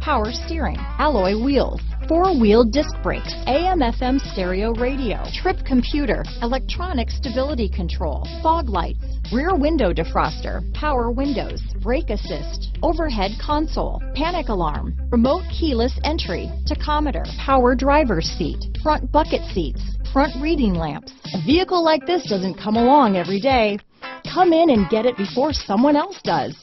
power steering, alloy wheels, four-wheel disc brakes, AM-FM stereo radio, trip computer, electronic stability control, fog lights, rear window defroster, power windows, brake assist, overhead console, panic alarm, remote keyless entry, tachometer, power driver's seat, front bucket seats, front reading lamps. A vehicle like this doesn't come along every day. Come in and get it before someone else does.